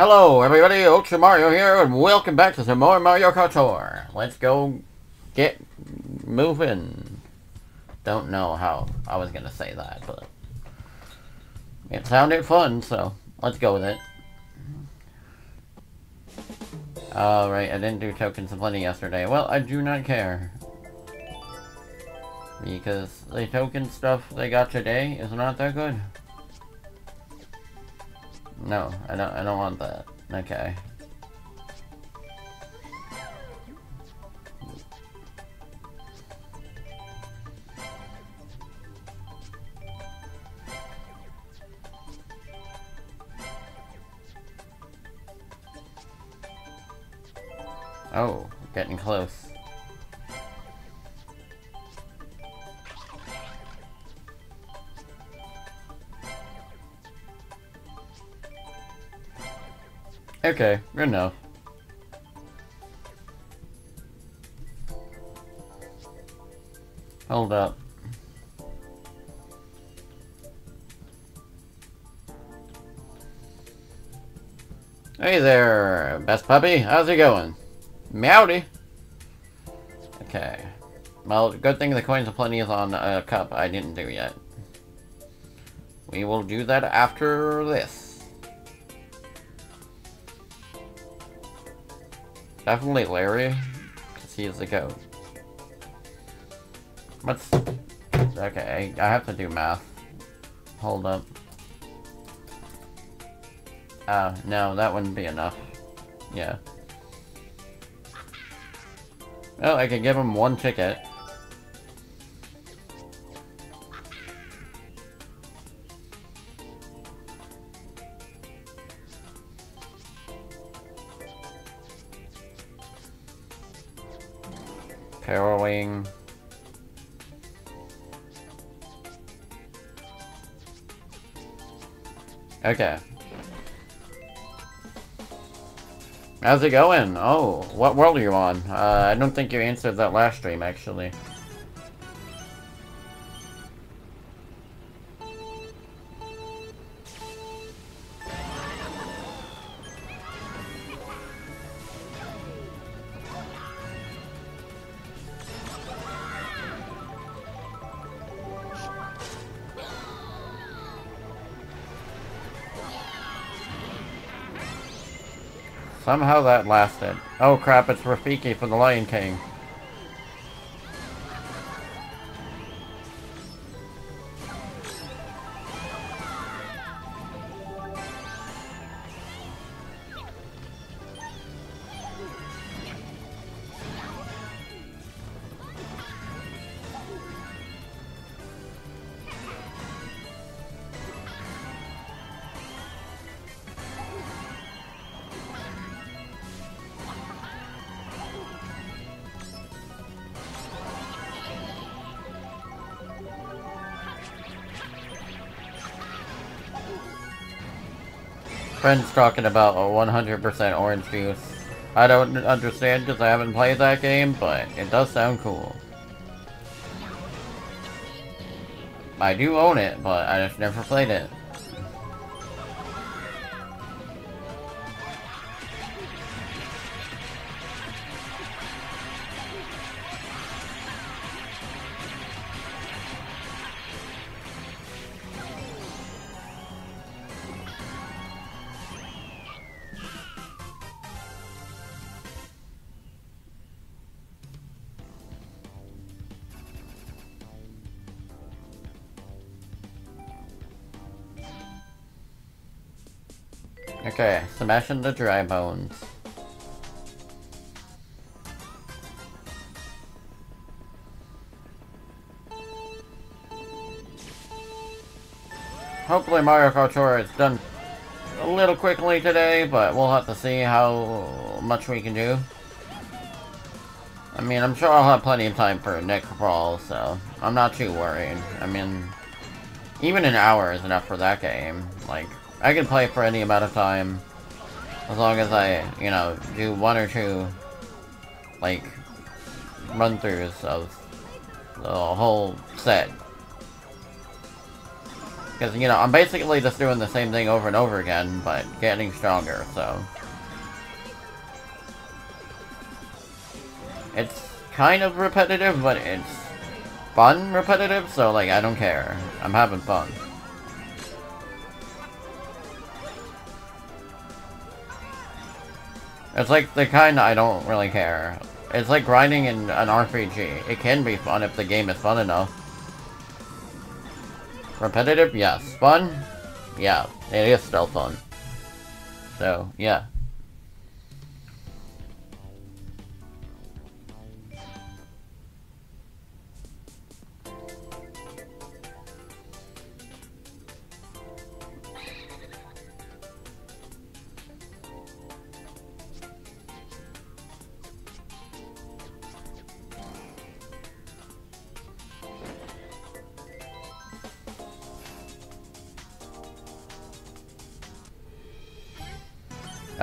Hello everybody, Ultra Mario here, and welcome back to some more Mario Kart Tour. Let's go get moving. Don't know how I was gonna say that, but it sounded fun, so let's go with it. Alright, I didn't do tokens of plenty yesterday. Well, I do not care. Because the token stuff they got today is not that good. No, I don't I don't want that. Okay. Oh, getting close. Okay, good enough. Hold up. Hey there, best puppy. How's it going? Meowdy. Okay. Well, good thing the coins of plenty is on a cup I didn't do yet. We will do that after this. Definitely Larry, because he is a goat. What's... Okay, I have to do math. Hold up. Uh, no, that wouldn't be enough. Yeah. Well, I could give him one ticket. Parowing. Okay. How's it going? Oh, what world are you on? Uh, I don't think you answered that last stream, actually. Somehow that lasted. Oh crap, it's Rafiki from the Lion King. Friends talking about a 100% orange juice. I don't understand because I haven't played that game, but it does sound cool. I do own it, but I just never played it. Okay, smashing the dry bones. Hopefully Mario Kart Tour is done a little quickly today, but we'll have to see how much we can do. I mean, I'm sure I'll have plenty of time for Nick Brawl, so I'm not too worried. I mean, even an hour is enough for that game. Like, I can play for any amount of time. As long as I, you know, do one or two, like, run-throughs of the whole set. Because, you know, I'm basically just doing the same thing over and over again, but getting stronger, so... It's kind of repetitive, but it's fun repetitive, so, like, I don't care. I'm having fun. It's like the kind I don't really care. It's like grinding in an RPG. It can be fun if the game is fun enough. Repetitive? Yes. Fun? Yeah. It is still fun. So, yeah.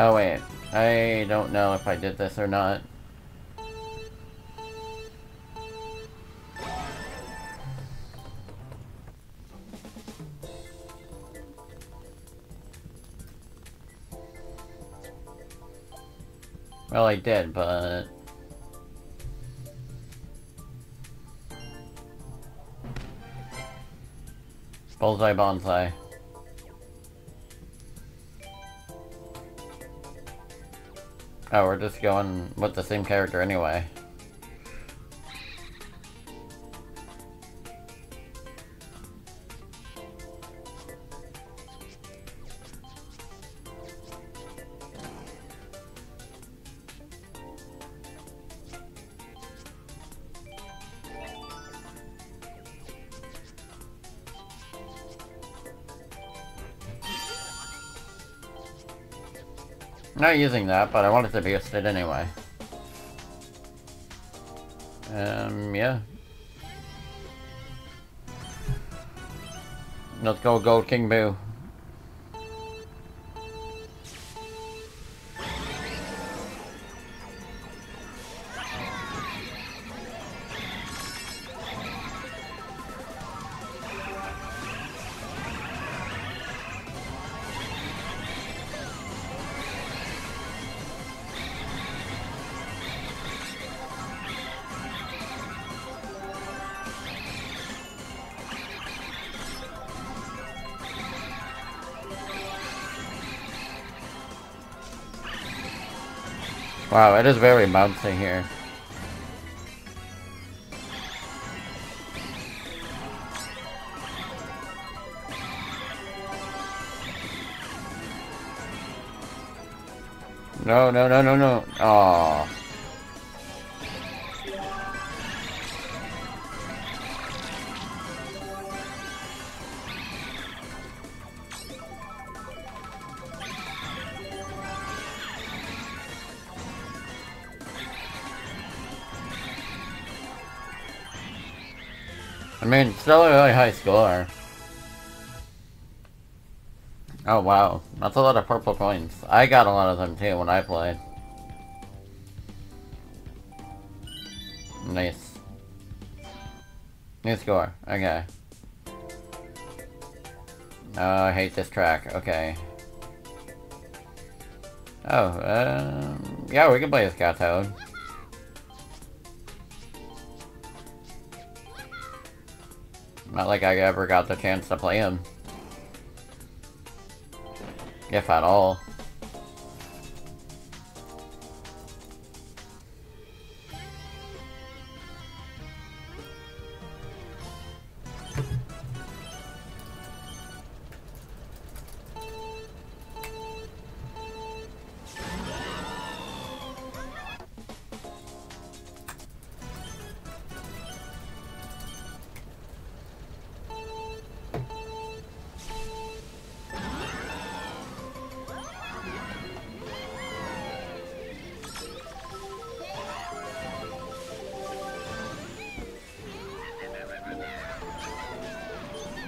Oh wait, I don't know if I did this or not. Well, I did, but... Bullseye Banzai. Oh, we're just going with the same character anyway. Not using that, but I wanted to be a listed anyway. Um, yeah. Let's go Gold King Boo. Wow, it is very bouncy here. No, no, no, no, no. Aww. Still a really high score. Oh wow, that's a lot of purple coins. I got a lot of them too when I played. Nice. New score, okay. Oh, I hate this track, okay. Oh, um, yeah, we can play as Toad. Not like I ever got the chance to play him. If at all.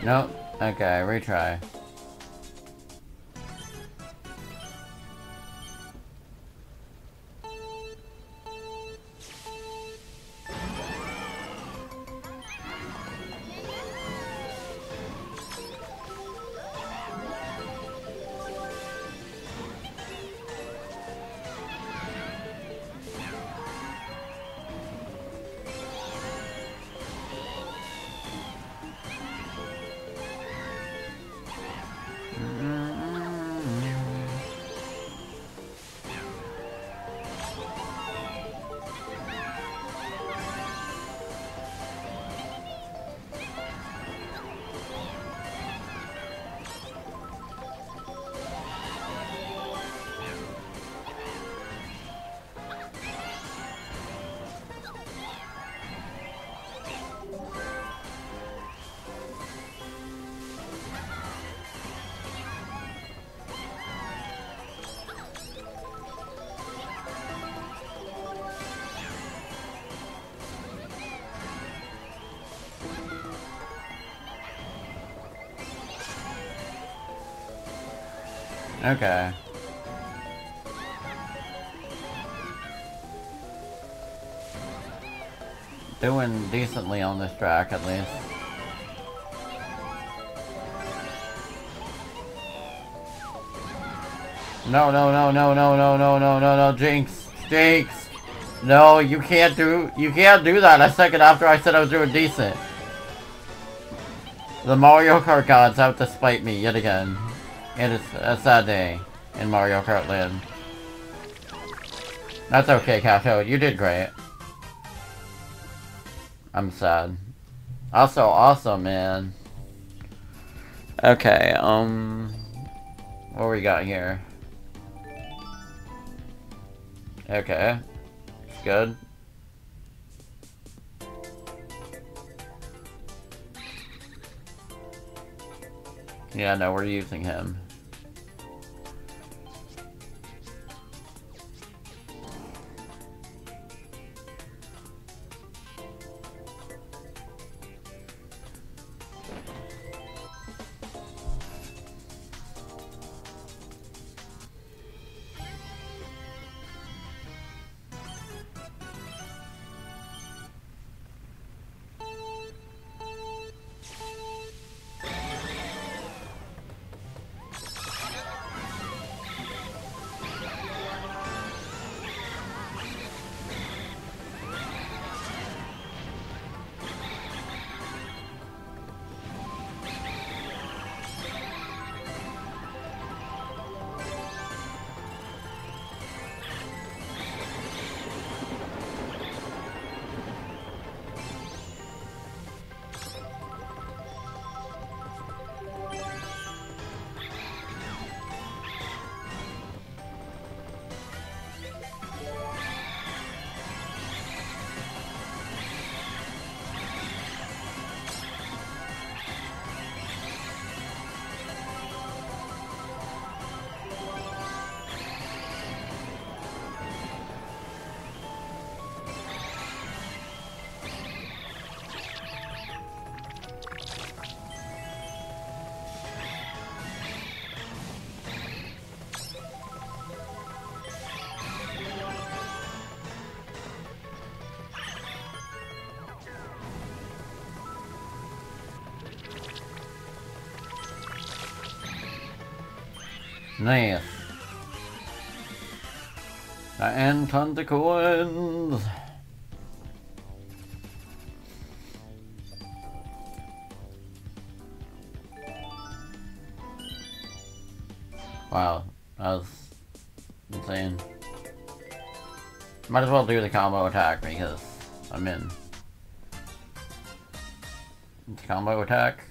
Nope. Okay, retry. Okay. Doing decently on this track, at least. No, no, no, no, no, no, no, no, no, no, Jinx. Jinx. No, you can't do, you can't do that a second after I said I was doing decent. The Mario Kart gods out to spite me yet again. It is a sad day in Mario Kart Land. That's okay, Casho. You did great. I'm sad. Also, awesome, man. Okay, um... What we got here? Okay. Good. Yeah, no, we're using him. Nice. And tons of coins. Wow, that was insane. Might as well do the combo attack because I'm in. Combo attack.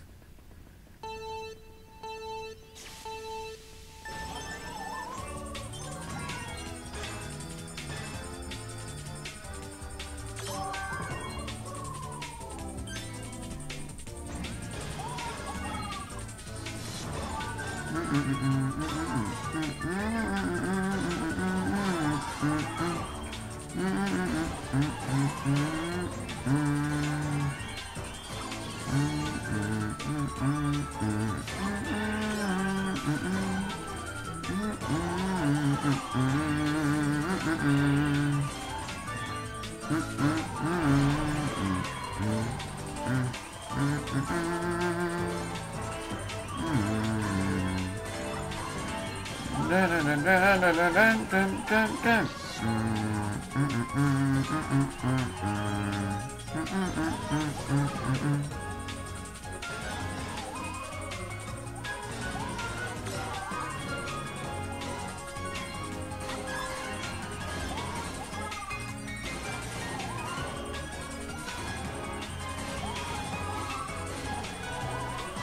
Mm-mm-mm.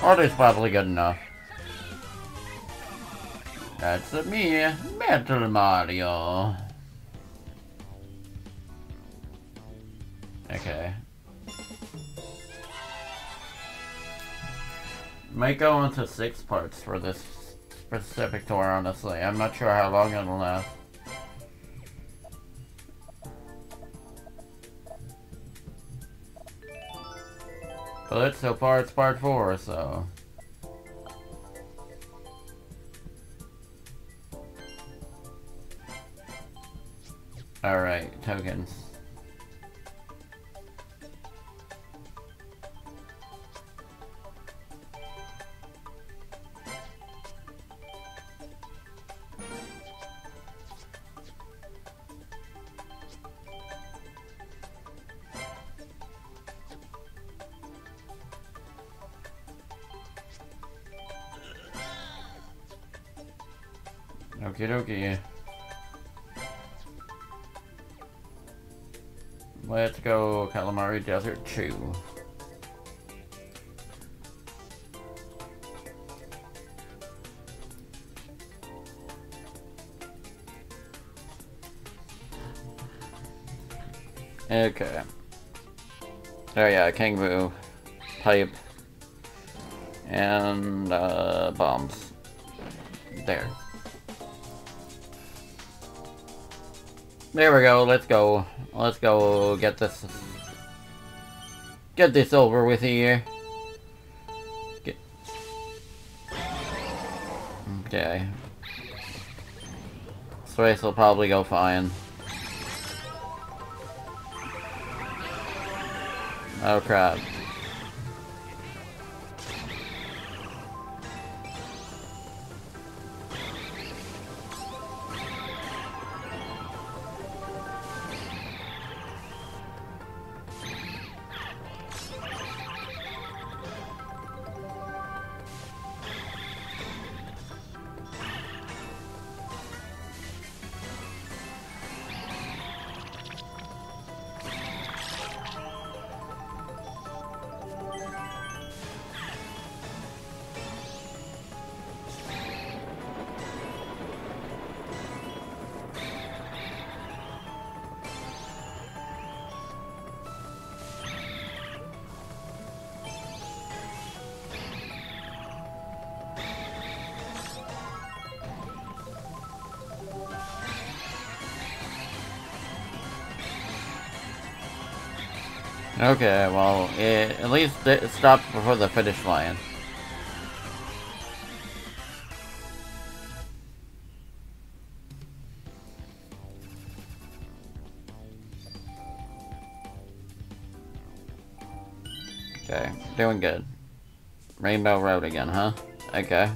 Order's probably good enough. That's a me, Metal Mario. Okay. Might go into six parts for this specific tour, honestly. I'm not sure how long it'll last. But so far it's part four, so... Alright, tokens. 2. Okay. Oh yeah, King Boo, pipe, and uh, bombs. There. There we go, let's go. Let's go get this... Get this over with here. Get... Okay. This race will probably go fine. Oh crap. Okay, well, it, at least it stopped before the finish line. Okay, doing good. Rainbow Road again, huh? Okay.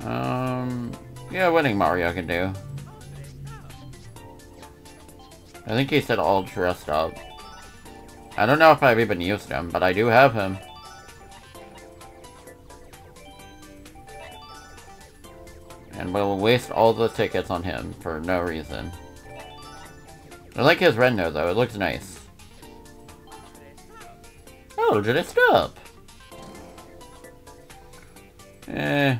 Um, yeah, winning Mario can do. I think he said all dressed up. I don't know if I've even used him, but I do have him. And we'll waste all the tickets on him for no reason. I like his render though, it looks nice. Oh, did it stop? Eh.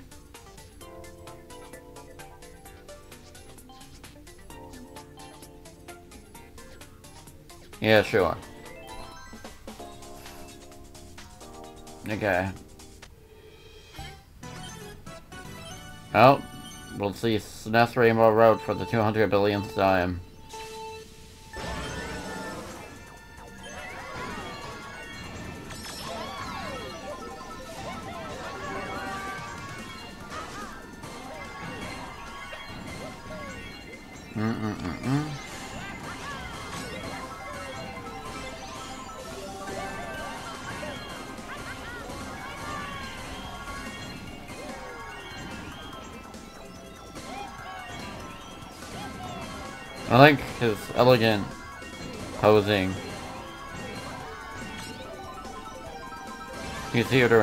Yeah, sure. Okay. Oh, we'll see SNES Rainbow Road for the 200 billionth time. Elegant posing. You here to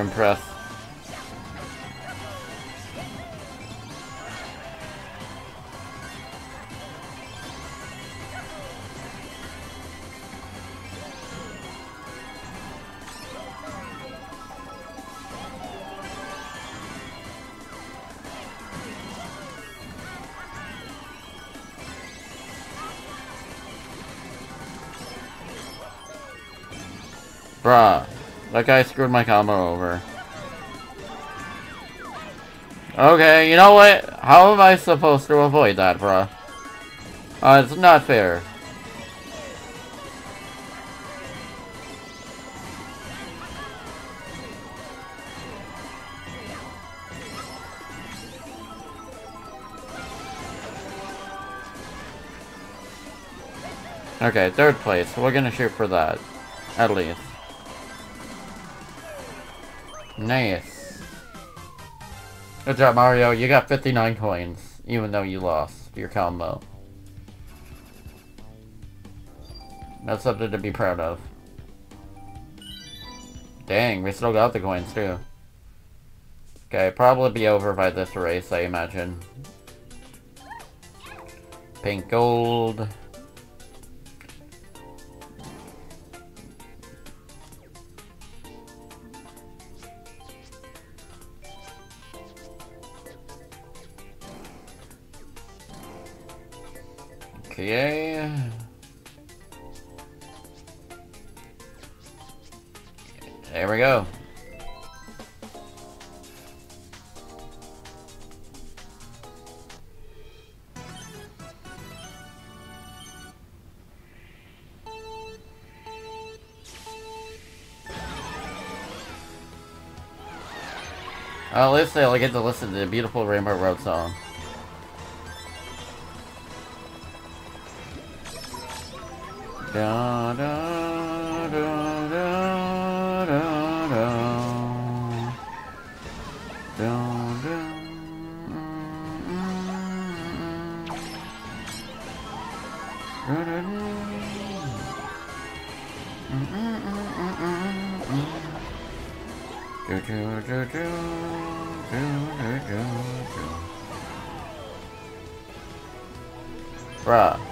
Bruh. That guy screwed my combo over. Okay, you know what? How am I supposed to avoid that, bruh? Uh, it's not fair. Okay, third place. We're gonna shoot for that. At least. Nice. Good job, Mario. You got 59 coins, even though you lost your combo. That's something to be proud of. Dang, we still got the coins, too. Okay, probably be over by this race, I imagine. Pink gold. Okay. There we go. Well, at least I'll get to listen to the beautiful Rainbow Road song. Bruh.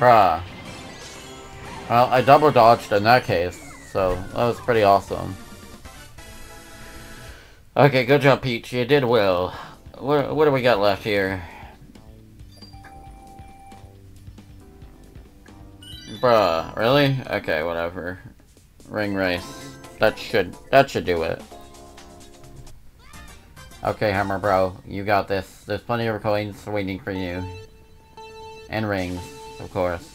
Bruh. Well, I double dodged in that case, so that was pretty awesome. Okay, good job, Peach. You did well. What, what do we got left here? Bruh, really? Okay, whatever. Ring race. That should that should do it. Okay, Hammer Bro, you got this. There's plenty of coins waiting for you. And rings of course.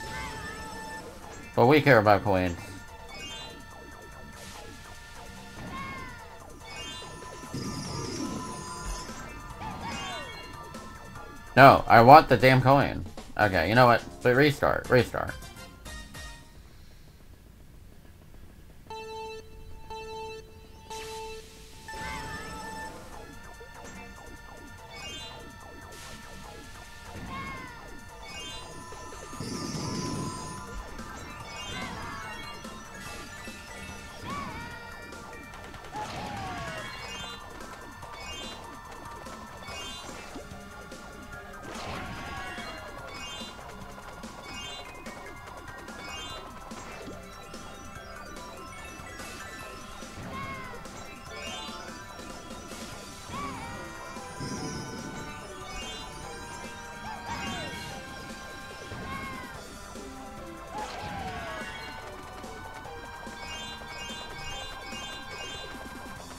But we care about coins. No, I want the damn coin. Okay, you know what? But restart, restart.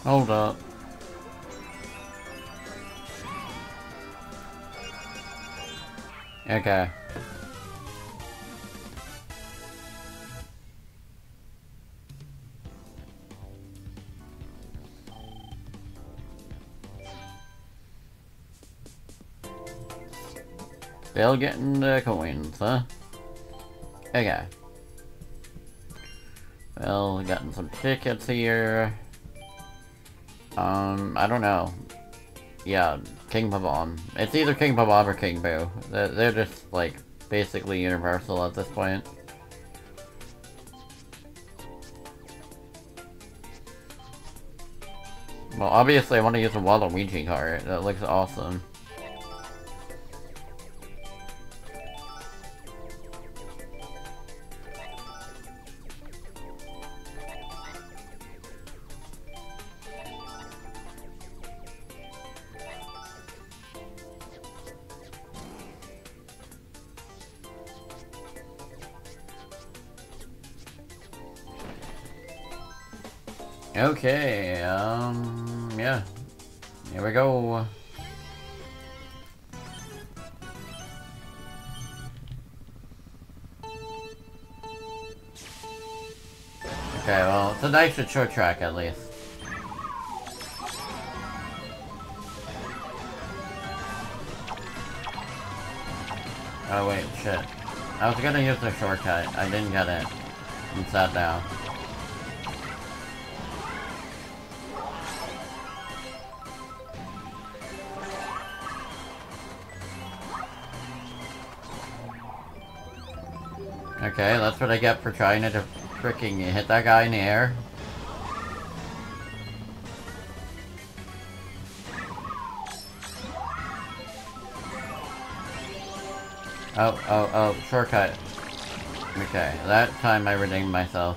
Hold up. Okay. Still getting the coins, huh? Okay. Well, gotten some tickets here. Um, I don't know. Yeah, King Bob-omb. It's either King Bob-omb or King Boo. They're, they're just, like, basically universal at this point. Well, obviously I want to use a Waluigi card. That looks awesome. Nice short track at least. Oh wait, shit. I was gonna use the shortcut. I didn't get it. And sat down. Okay, that's what I get for trying to freaking You hit that guy in the air. Oh, oh, oh, shortcut. Okay, that time I redeemed myself.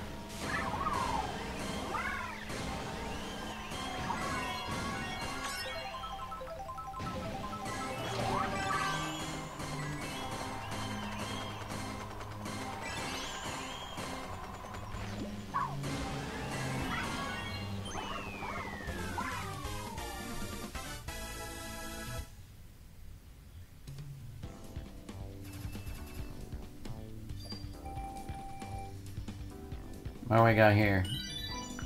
Got here?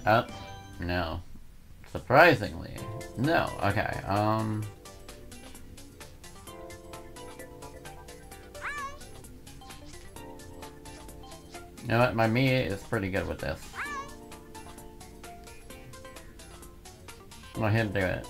Up? No. Surprisingly. No. Okay, um... You know what? My Mii is pretty good with this. Let him do it.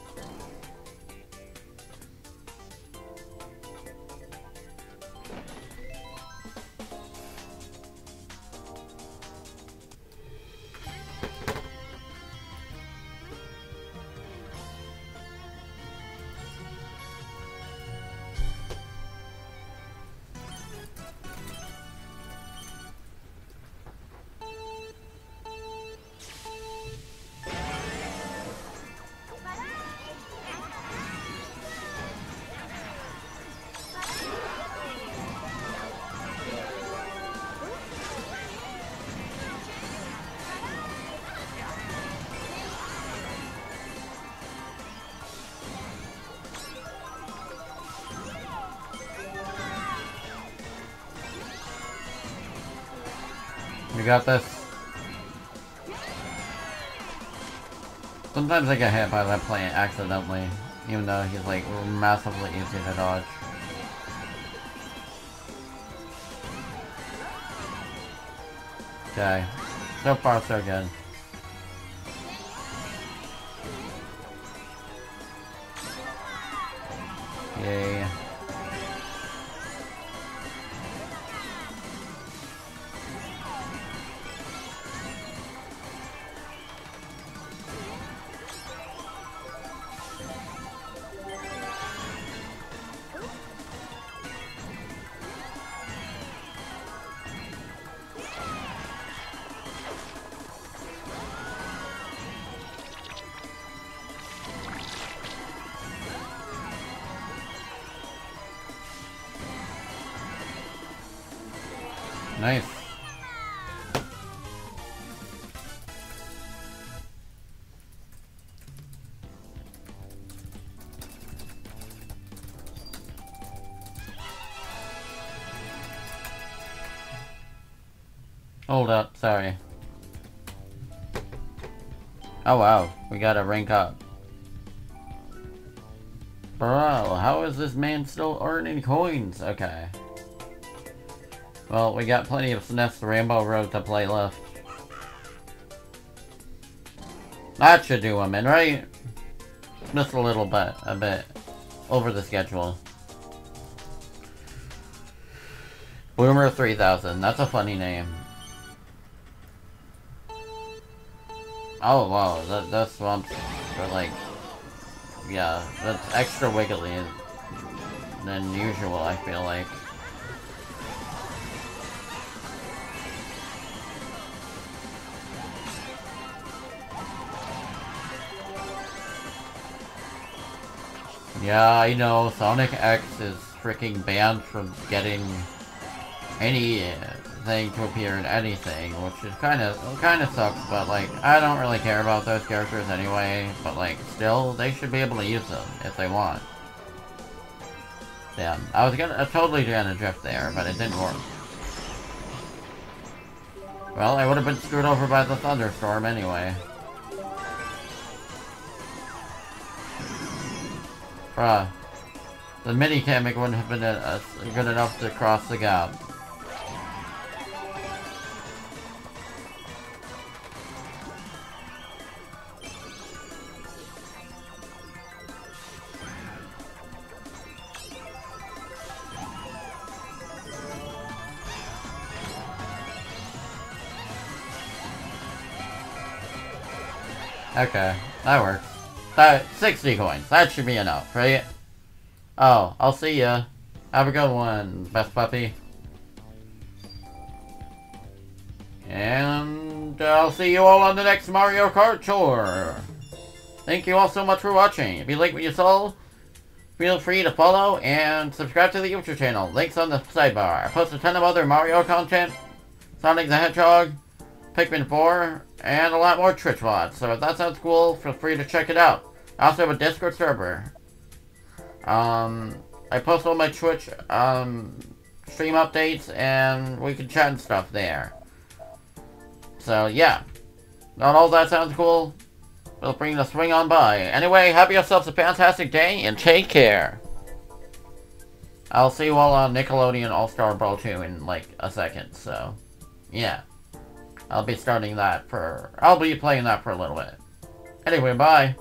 You got this. Sometimes I get hit by that plant accidentally, even though he's like massively easy to dodge. Okay. So far so good. Yay. Nice. Hold up, sorry. Oh wow, we got a rank up. Bro, how is this man still earning coins? Okay. Well, we got plenty of SNES Rainbow Road to play left. That should do him in, right? Just a little bit, a bit. Over the schedule. Boomer 3000, that's a funny name. Oh wow, that, that swamps are like... Yeah, that's extra wiggly than usual, I feel like. Yeah, I know, Sonic X is freaking banned from getting anything uh, to appear in anything, which is kind of kind of sucks. But like, I don't really care about those characters anyway. But like, still, they should be able to use them if they want. Yeah, I was gonna, I totally gonna drift there, but it didn't work. Well, I would have been screwed over by the thunderstorm anyway. Bruh. The mini Kamek wouldn't have been good enough to cross the gap. Okay, that works. That, 60 coins. That should be enough, right? Oh, I'll see ya. Have a good one, best puppy. And I'll see you all on the next Mario Kart Tour. Thank you all so much for watching. If you like what you saw, feel free to follow and subscribe to the YouTube channel. Links on the sidebar. I post a ton of other Mario content, Sonic the Hedgehog, Pikmin 4, and a lot more Twitch VODs. So if that sounds cool, feel free to check it out. I also have a Discord server. Um, I post all my Twitch um, stream updates, and we can chat and stuff there. So yeah, not all that sounds cool. We'll bring the swing on by. Anyway, have yourselves a fantastic day, and take care. I'll see you all on Nickelodeon All-Star Brawl 2 in like a second, so yeah. I'll be starting that for... I'll be playing that for a little bit. Anyway, bye.